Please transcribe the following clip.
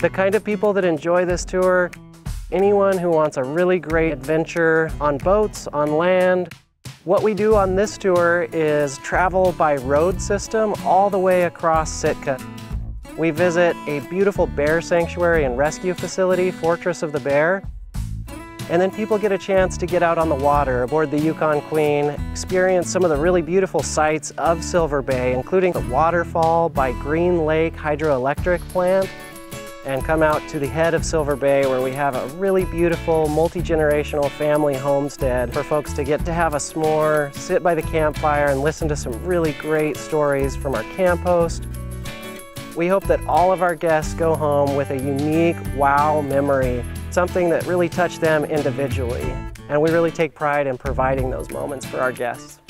The kind of people that enjoy this tour, anyone who wants a really great adventure on boats, on land. What we do on this tour is travel by road system all the way across Sitka. We visit a beautiful bear sanctuary and rescue facility, Fortress of the Bear. And then people get a chance to get out on the water aboard the Yukon Queen, experience some of the really beautiful sights of Silver Bay, including the waterfall by Green Lake Hydroelectric Plant, and come out to the head of Silver Bay where we have a really beautiful multi-generational family homestead for folks to get to have a s'more, sit by the campfire and listen to some really great stories from our camp host. We hope that all of our guests go home with a unique wow memory, something that really touched them individually. And we really take pride in providing those moments for our guests.